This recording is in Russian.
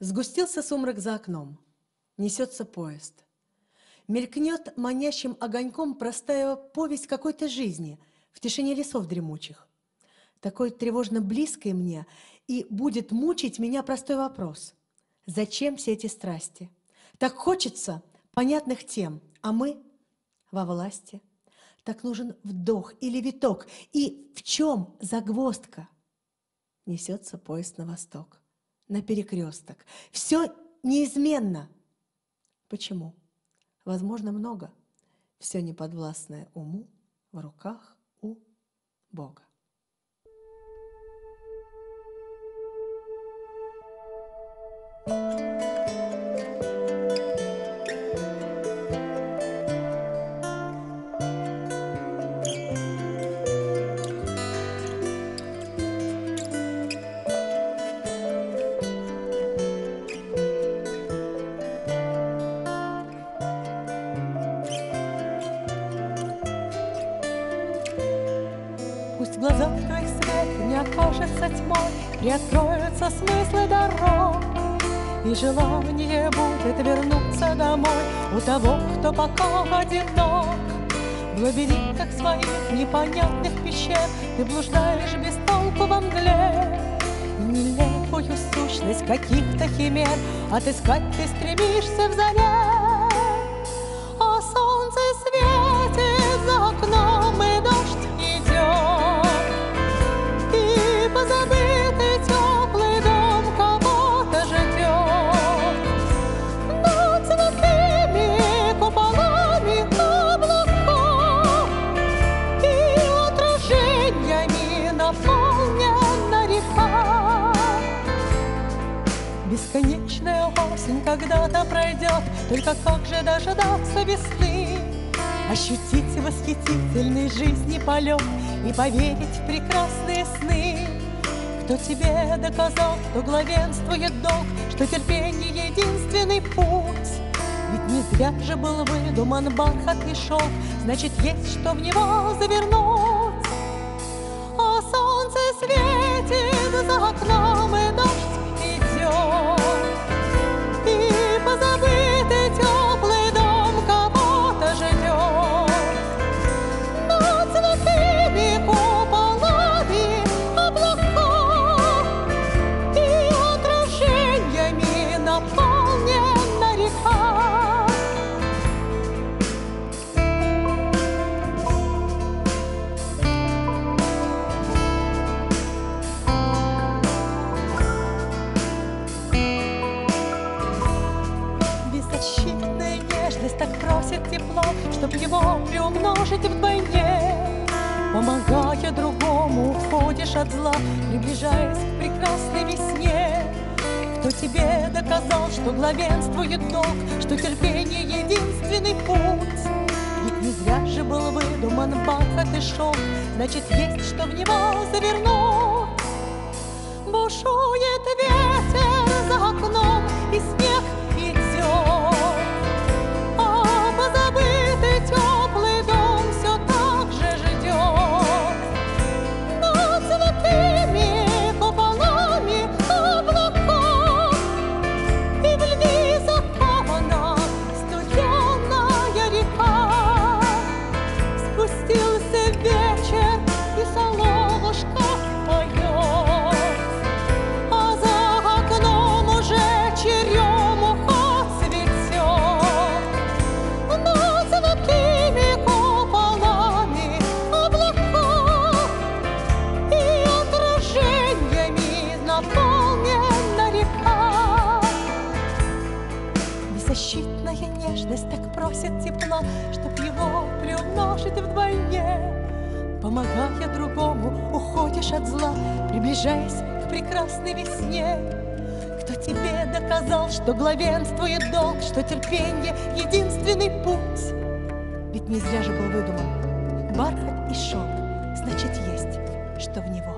Сгустился сумрак за окном, несется поезд. Мелькнет манящим огоньком простая повесть какой-то жизни в тишине лесов дремучих. Такой тревожно близкой мне, и будет мучить меня простой вопрос. Зачем все эти страсти? Так хочется понятных тем, а мы во власти. Так нужен вдох или виток, и в чем загвоздка? Несется поезд на восток на перекресток. Все неизменно. Почему? Возможно, много. Все неподвластное уму в руках у Бога. Глазах твоих свет не окажется тьмой, Приоткроются смыслы дорог, И желание будет вернуться домой У того, кто пока одинок. В лабиринтах своих непонятных пещер Ты блуждаешь без толку во мгле, Нелепую сущность каких-то химер Отыскать ты стремишься в заре. когда-то пройдет, Только как же дождаться весны, Ощутить восхитительный жизни полет И поверить в прекрасные сны. Кто тебе доказал, кто главенствует долг, Что терпение — единственный путь? Ведь не зря же был выдуман бархатный шелк, Значит, есть что в него завернуть. А солнце светит за окном, чтоб его приумножить вдвойне. Помогая другому, уходишь от зла, приближаясь к прекрасной весне. Кто тебе доказал, что главенствует долг, что терпение — единственный путь? Ведь не зря же был выдуман бархат и шелк, значит, есть что в него завернуть. Бушует ветер Помогая другому, уходишь от зла, Приближаясь к прекрасной весне. Кто тебе доказал, что главенствует долг, Что терпение — единственный путь? Ведь не зря же был выдуман бархат и шелк, Значит, есть, что в него